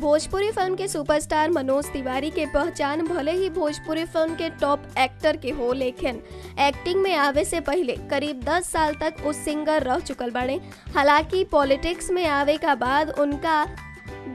भोजपुरी फ़िल्म के सुपरस्टार मनोज तिवारी के पहचान भले ही भोजपुरी फ़िल्म के टॉप एक्टर के हो, लेकिन एक्टिंग में आवे से पहले करीब 10 साल तक वो सिंगर रह चुकल बने हालाँकि पॉलिटिक्स में आवे का बाद उनका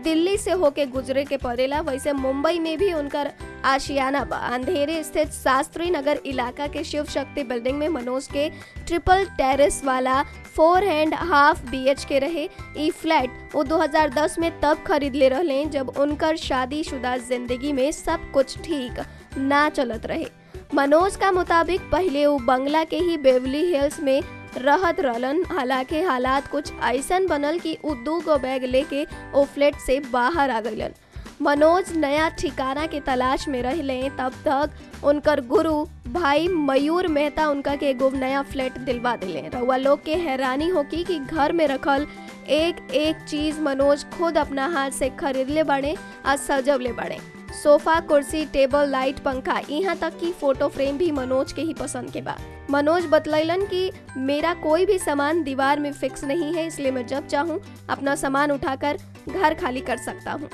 दिल्ली से होके गुजरे के पड़ेला वैसे मुंबई में भी उनका आशियाना बा। अंधेरे स्थित शास्त्री नगर इलाका के शिव शक्ति बिल्डिंग में मनोज के ट्रिपल टेरेस वाला four and half B H K रहे। ई फ्लैट वो 2010 में तब खरीद ले रहले जब उनकर शादीशुदा ज़िंदगी में सब कुछ ठीक ना चलत रहे। मनोज का मुताबिक, पहले वो बंगला के ही बेवली हिल्स में रहत रहलन हालाँकि हालात कुछ ऐसन बनल कि उ दू गो बैग लेके ओ फ्लैट से बाहर आ गइलन। मनोज नया ठिकाना के तलाश में रहले, तब तक उनकर गुरु, भाई मयूर मेहता उनका के एगो नया फ्लैट दिलवा दिले। रउआ लोग के हैरानी होकी कि घर में रखल एक एक चीज़ मनोज खुद अपना हाथ से खरीद ले बड़े आ सजवले बड़े। सोफा, कुर्सी, टेबल, लाइट, पंखा, यहाँ तक कि फ़ोटो फ्रेम भी मनोज के ही पसंद के बा मनोज बतलैलन कि मेरा कोई भी सामान दीवार में फिक्स नहीं है, इसलिए मैं जब चाहूँ, अपना सामान उठाकर घर खाली कर सकता हूँ।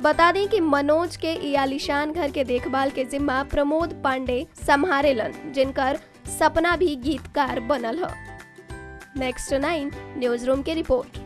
बता दें कि मनोज के ई आलिशान घर के देखभाल के जिम्मा प्रमोद पांडे संभारेलन जिनकर सपना भी गीतकार बनल है। नेक्स्ट नाइन न्यूज़ रूम की रिपोर्ट।